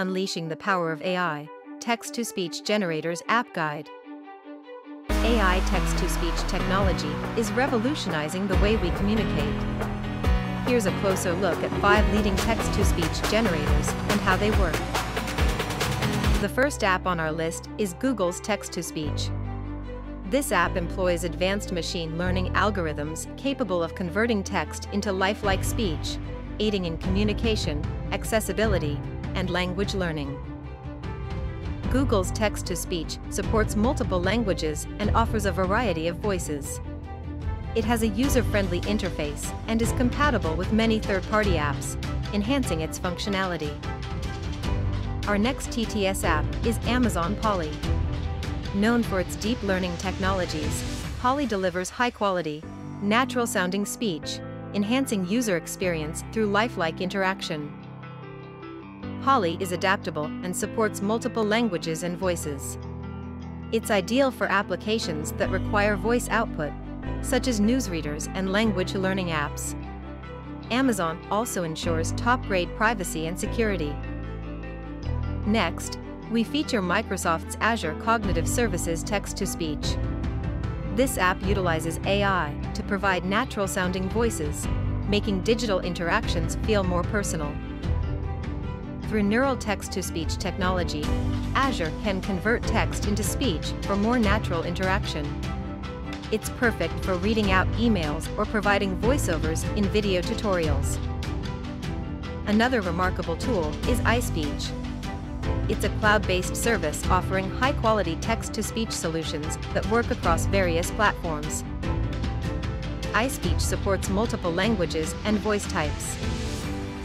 Unleashing the Power of AI, Text-to-Speech Generators App Guide. AI text-to-speech technology is revolutionizing the way we communicate. Here's a closer look at five leading text-to-speech generators and how they work. The first app on our list is Google's Text-to-Speech. This app employs advanced machine learning algorithms capable of converting text into lifelike speech, aiding in communication, accessibility, and language learning. Google's text-to-speech supports multiple languages and offers a variety of voices. It has a user-friendly interface and is compatible with many third-party apps, enhancing its functionality. Our next TTS app is Amazon Polly. Known for its deep learning technologies, Polly delivers high-quality, natural-sounding speech, enhancing user experience through lifelike interaction. Polly is adaptable and supports multiple languages and voices. It's ideal for applications that require voice output, such as newsreaders and language learning apps. Amazon also ensures top-grade privacy and security. Next, we feature Microsoft's Azure Cognitive Services text-to-speech. This app utilizes AI to provide natural-sounding voices, making digital interactions feel more personal. Through neural text-to-speech technology, Azure can convert text into speech for more natural interaction. It's perfect for reading out emails or providing voiceovers in video tutorials. Another remarkable tool is iSpeech. It's a cloud-based service offering high-quality text-to-speech solutions that work across various platforms. iSpeech supports multiple languages and voice types.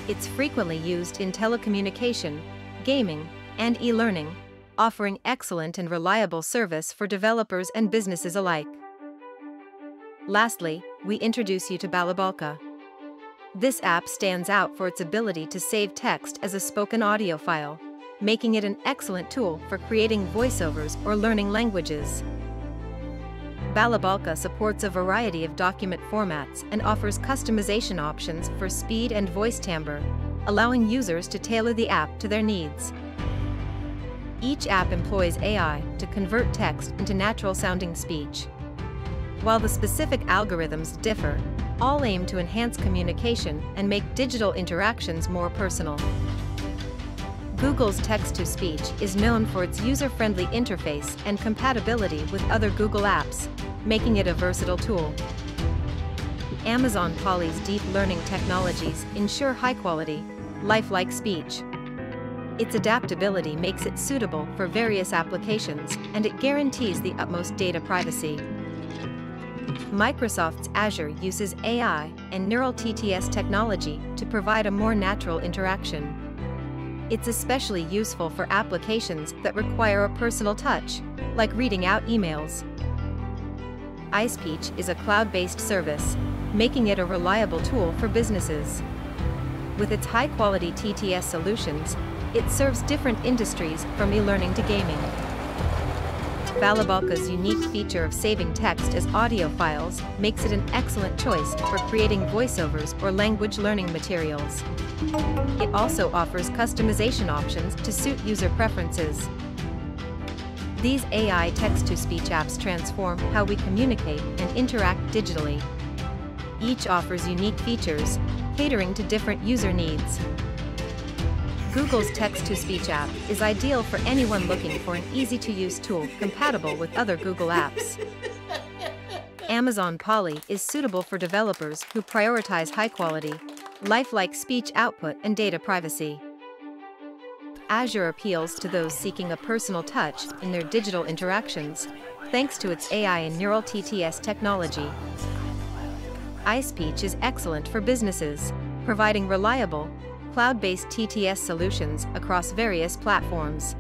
It's frequently used in telecommunication, gaming, and e-learning, offering excellent and reliable service for developers and businesses alike. Lastly, we introduce you to Balabolka. This app stands out for its ability to save text as a spoken audio file, making it an excellent tool for creating voiceovers or learning languages. Balabolka supports a variety of document formats and offers customization options for speed and voice timbre, allowing users to tailor the app to their needs. Each app employs AI to convert text into natural-sounding speech. While the specific algorithms differ, all aim to enhance communication and make digital interactions more personal. Google's text-to-speech is known for its user-friendly interface and compatibility with other Google apps, making it a versatile tool. Amazon Polly's deep learning technologies ensure high-quality, lifelike speech. Its adaptability makes it suitable for various applications, and it guarantees the utmost data privacy. Microsoft's Azure uses AI and Neural TTS technology to provide a more natural interaction. It's especially useful for applications that require a personal touch, like reading out emails. iSpeech is a cloud-based service, making it a reliable tool for businesses. With its high-quality TTS solutions, it serves different industries from e-learning to gaming. Balabolka's unique feature of saving text as audio files makes it an excellent choice for creating voiceovers or language learning materials. It also offers customization options to suit user preferences. These AI text-to-speech apps transform how we communicate and interact digitally. Each offers unique features, catering to different user needs. Google's text-to-speech app is ideal for anyone looking for an easy-to-use tool compatible with other Google apps. Amazon Polly is suitable for developers who prioritize high-quality, lifelike speech output and data privacy. Azure appeals to those seeking a personal touch in their digital interactions, thanks to its AI and Neural TTS technology. iSpeech is excellent for businesses, providing reliable, cloud-based TTS solutions across various platforms.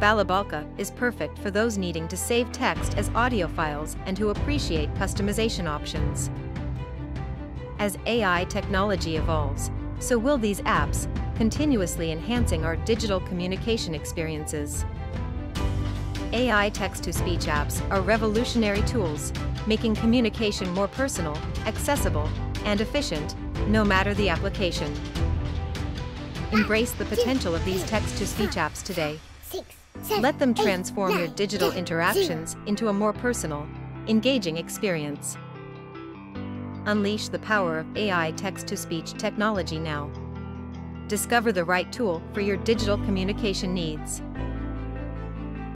Balabolka is perfect for those needing to save text as audio files and who appreciate customization options. As AI technology evolves, so will these apps, continuously enhancing our digital communication experiences. AI text-to-speech apps are revolutionary tools, making communication more personal, accessible, and efficient, no matter the application. Embrace the potential of these text-to-speech apps today. Let them transform your digital interactions into a more personal, engaging experience. Unleash the power of AI text-to-speech technology now. Discover the right tool for your digital communication needs.